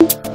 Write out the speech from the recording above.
you.